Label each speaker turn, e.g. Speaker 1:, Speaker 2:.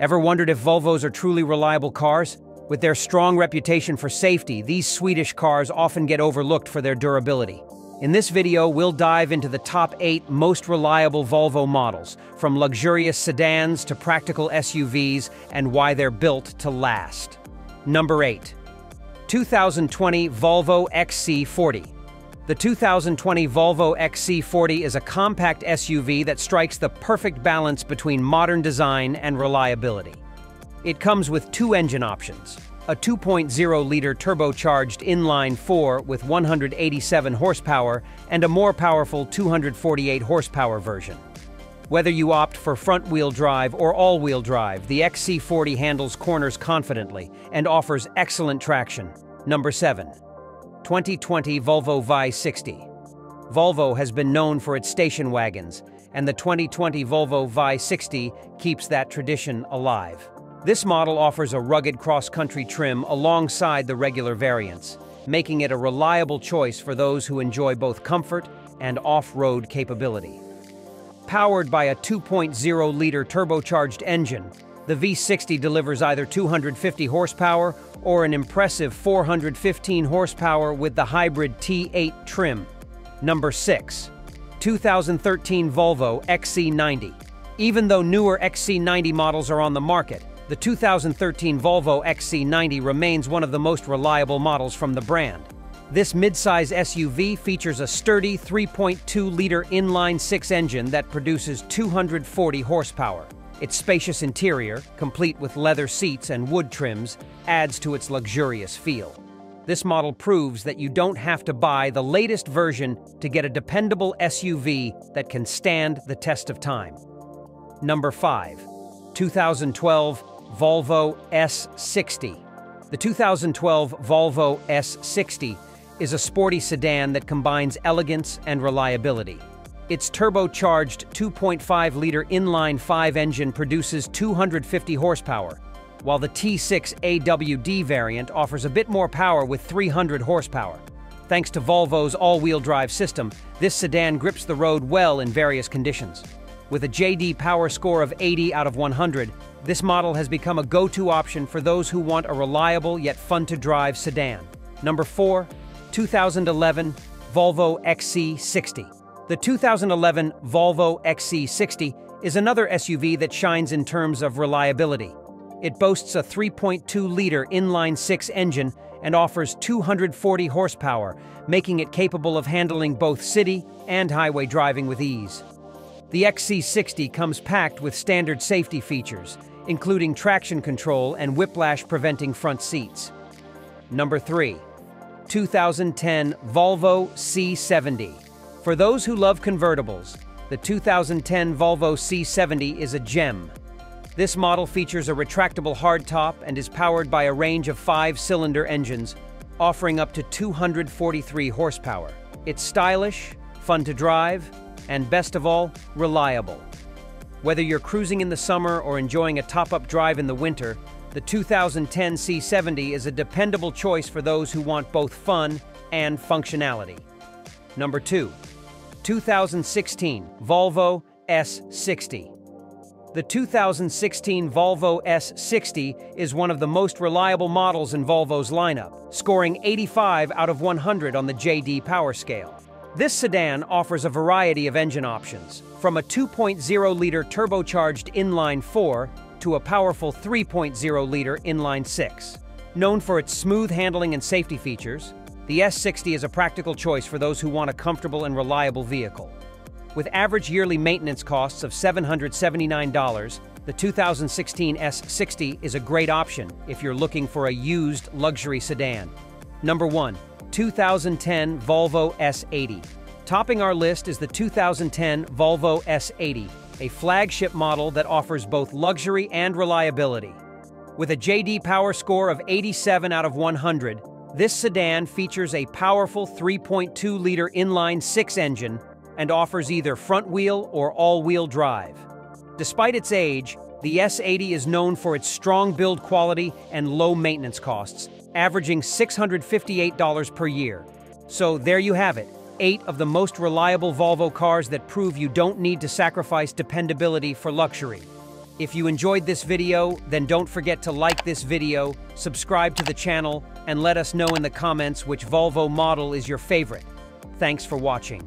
Speaker 1: Ever wondered if Volvos are truly reliable cars? With their strong reputation for safety, these Swedish cars often get overlooked for their durability. In this video, we'll dive into the top 8 most reliable Volvo models, from luxurious sedans to practical SUVs, and why they're built to last. Number 8. 2020 Volvo XC40. The 2020 Volvo XC40 is a compact SUV that strikes the perfect balance between modern design and reliability. It comes with two engine options, a 2.0-liter turbocharged inline-4 with 187 horsepower and a more powerful 248 horsepower version. Whether you opt for front-wheel drive or all-wheel drive, the XC40 handles corners confidently and offers excellent traction. Number 7. 2020 Volvo V60. Volvo has been known for its station wagons, and the 2020 Volvo V60 keeps that tradition alive. This model offers a rugged cross-country trim alongside the regular variants, making it a reliable choice for those who enjoy both comfort and off-road capability. Powered by a 2.0-liter turbocharged engine, the V60 delivers either 250 horsepower or an impressive 415 horsepower with the hybrid T8 trim. Number 6. 2013 Volvo XC90. Even though newer XC90 models are on the market, the 2013 Volvo XC90 remains one of the most reliable models from the brand. This midsize SUV features a sturdy 3.2-liter inline-six engine that produces 240 horsepower. Its spacious interior, complete with leather seats and wood trims, adds to its luxurious feel. This model proves that you don't have to buy the latest version to get a dependable SUV that can stand the test of time. Number 5. 2012 Volvo S60. The 2012 Volvo S60 is a sporty sedan that combines elegance and reliability. Its turbocharged 2.5-liter inline-5 engine produces 250 horsepower, while the T6 AWD variant offers a bit more power with 300 horsepower. Thanks to Volvo's all-wheel drive system, this sedan grips the road well in various conditions. With a JD Power score of 80 out of 100, this model has become a go-to option for those who want a reliable yet fun-to-drive sedan. Number 4. 2011 Volvo XC60 The 2011 Volvo XC60 is another SUV that shines in terms of reliability. It boasts a 3.2-liter inline-six engine and offers 240 horsepower, making it capable of handling both city and highway driving with ease. The XC60 comes packed with standard safety features, including traction control and whiplash-preventing front seats. Number 3. 2010 Volvo C70. For those who love convertibles, the 2010 Volvo C70 is a gem. This model features a retractable hardtop and is powered by a range of five-cylinder engines, offering up to 243 horsepower. It's stylish, fun to drive, and best of all, reliable. Whether you're cruising in the summer or enjoying a top-up drive in the winter, the 2010 C70 is a dependable choice for those who want both fun and functionality. Number 2. 2016 Volvo S60 The 2016 Volvo S60 is one of the most reliable models in Volvo's lineup, scoring 85 out of 100 on the JD Power Scale. This sedan offers a variety of engine options, from a 2.0-liter turbocharged inline-4 to a powerful 3.0-liter inline-6. Known for its smooth handling and safety features, the S60 is a practical choice for those who want a comfortable and reliable vehicle. With average yearly maintenance costs of $779, the 2016 S60 is a great option if you're looking for a used luxury sedan. Number 1. 2010 Volvo S80. Topping our list is the 2010 Volvo S80, a flagship model that offers both luxury and reliability. With a JD Power score of 87 out of 100, this sedan features a powerful 3.2-liter inline-six engine and offers either front-wheel or all-wheel drive. Despite its age, the S80 is known for its strong build quality and low maintenance costs, averaging $658 per year. So there you have it, eight of the most reliable Volvo cars that prove you don't need to sacrifice dependability for luxury. If you enjoyed this video, then don't forget to like this video, subscribe to the channel, and let us know in the comments which Volvo model is your favorite. Thanks for watching.